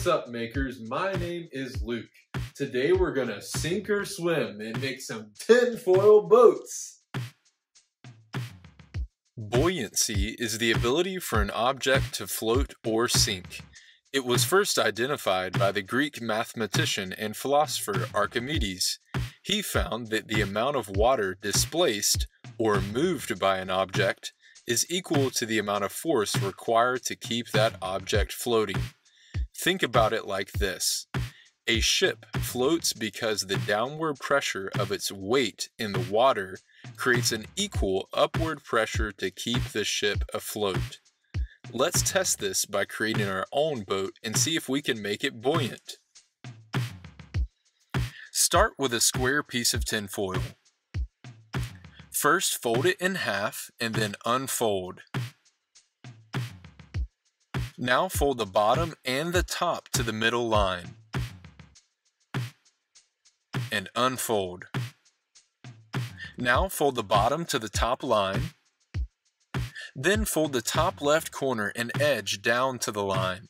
What's up, makers? My name is Luke. Today we're gonna sink or swim and make some tinfoil boats. Buoyancy is the ability for an object to float or sink. It was first identified by the Greek mathematician and philosopher Archimedes. He found that the amount of water displaced or moved by an object is equal to the amount of force required to keep that object floating. Think about it like this a ship floats because the downward pressure of its weight in the water creates an equal upward pressure to keep the ship afloat. Let's test this by creating our own boat and see if we can make it buoyant. Start with a square piece of tinfoil. First, fold it in half and then unfold. Now fold the bottom and the top to the middle line. And unfold. Now fold the bottom to the top line. Then fold the top left corner and edge down to the line.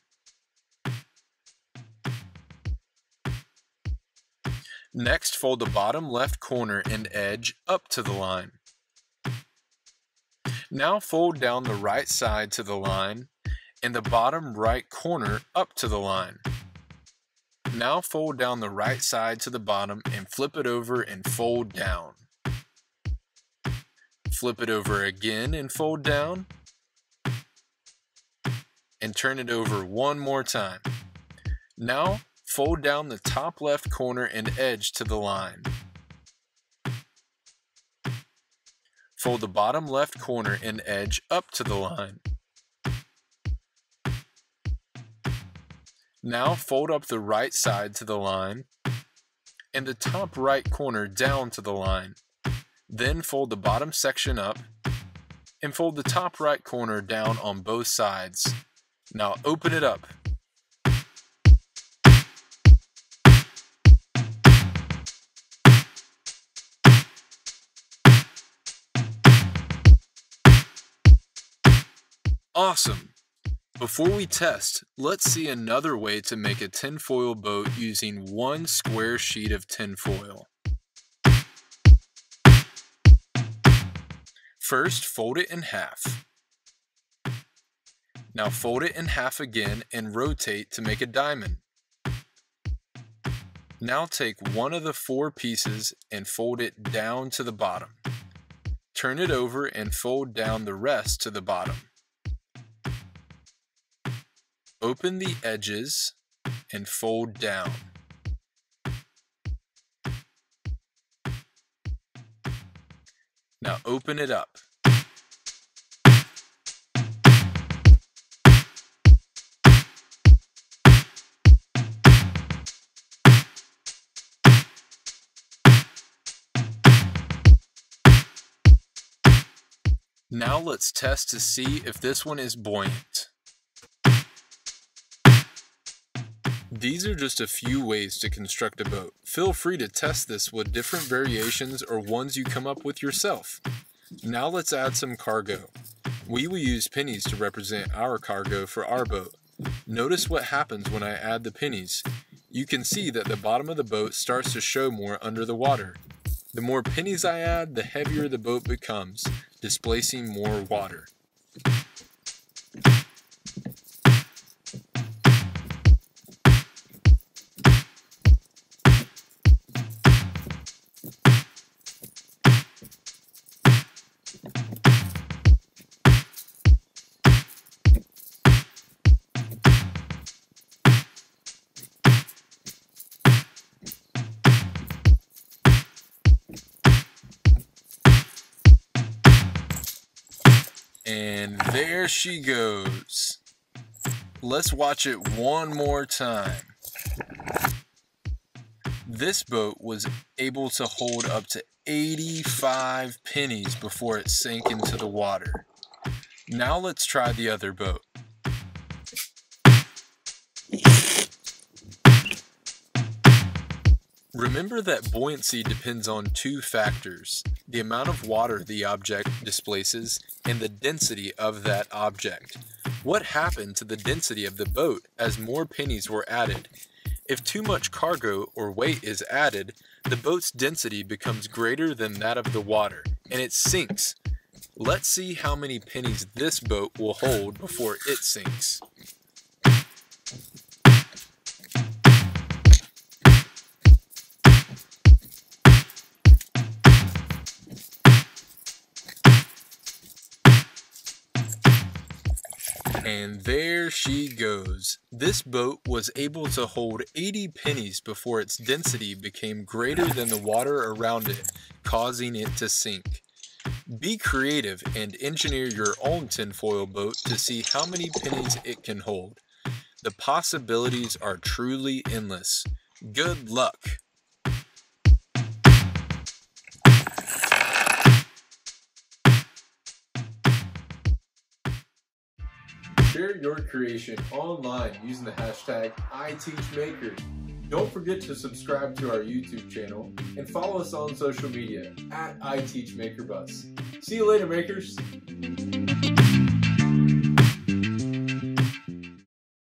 Next, fold the bottom left corner and edge up to the line. Now fold down the right side to the line and the bottom right corner up to the line. Now fold down the right side to the bottom and flip it over and fold down. Flip it over again and fold down. And turn it over one more time. Now fold down the top left corner and edge to the line. Fold the bottom left corner and edge up to the line. Now fold up the right side to the line and the top right corner down to the line. Then fold the bottom section up and fold the top right corner down on both sides. Now open it up Awesome! Before we test, let's see another way to make a tinfoil boat using one square sheet of tinfoil. First, fold it in half. Now fold it in half again and rotate to make a diamond. Now take one of the four pieces and fold it down to the bottom. Turn it over and fold down the rest to the bottom. Open the edges and fold down. Now open it up. Now let's test to see if this one is buoyant. These are just a few ways to construct a boat. Feel free to test this with different variations or ones you come up with yourself. Now let's add some cargo. We will use pennies to represent our cargo for our boat. Notice what happens when I add the pennies. You can see that the bottom of the boat starts to show more under the water. The more pennies I add, the heavier the boat becomes, displacing more water. And there she goes. Let's watch it one more time. This boat was able to hold up to 85 pennies before it sank into the water. Now let's try the other boat. Remember that buoyancy depends on two factors the amount of water the object displaces and the density of that object. What happened to the density of the boat as more pennies were added? If too much cargo or weight is added, the boat's density becomes greater than that of the water, and it sinks. Let's see how many pennies this boat will hold before it sinks. And there she goes. This boat was able to hold 80 pennies before its density became greater than the water around it, causing it to sink. Be creative and engineer your own tinfoil boat to see how many pennies it can hold. The possibilities are truly endless. Good luck! Share your creation online using the hashtag ITeachMaker. Don't forget to subscribe to our YouTube channel and follow us on social media at iTeachMakerBus. See you later, makers!